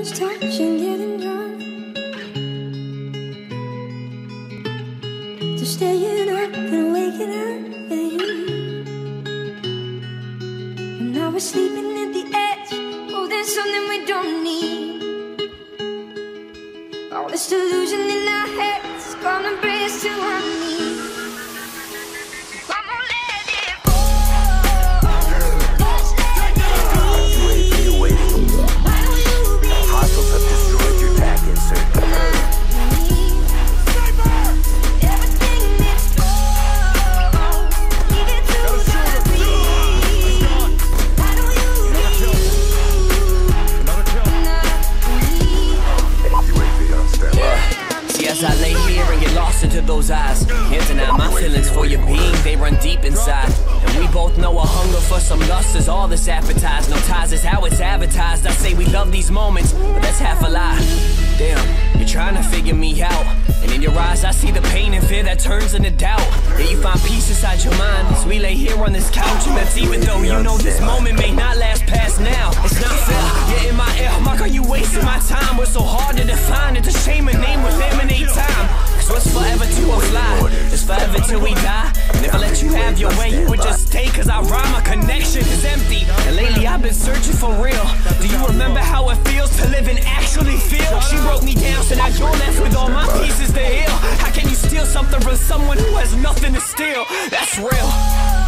first touch and getting drunk. To staying up and waking up with you. And now we're sleeping at the edge. Oh, there's something we don't need. All this delusion those eyes, can't deny my feelings for your being, they run deep inside. And we both know a hunger for some lust is all that's advertised. No ties is how it's advertised. I say we love these moments, but that's half a lie. Damn, you're trying to figure me out. And in your eyes, I see the pain and fear that turns into doubt. Yeah, you find peace inside your mind as we lay here on this couch. And that's even though you know this moment may not last past now. It's not fair, yeah, in my ear. Mark, are you wasting my time? We're so hard to define. It's a shame a name with lemonade time. Cause what's forever someone who has nothing to steal. That's real.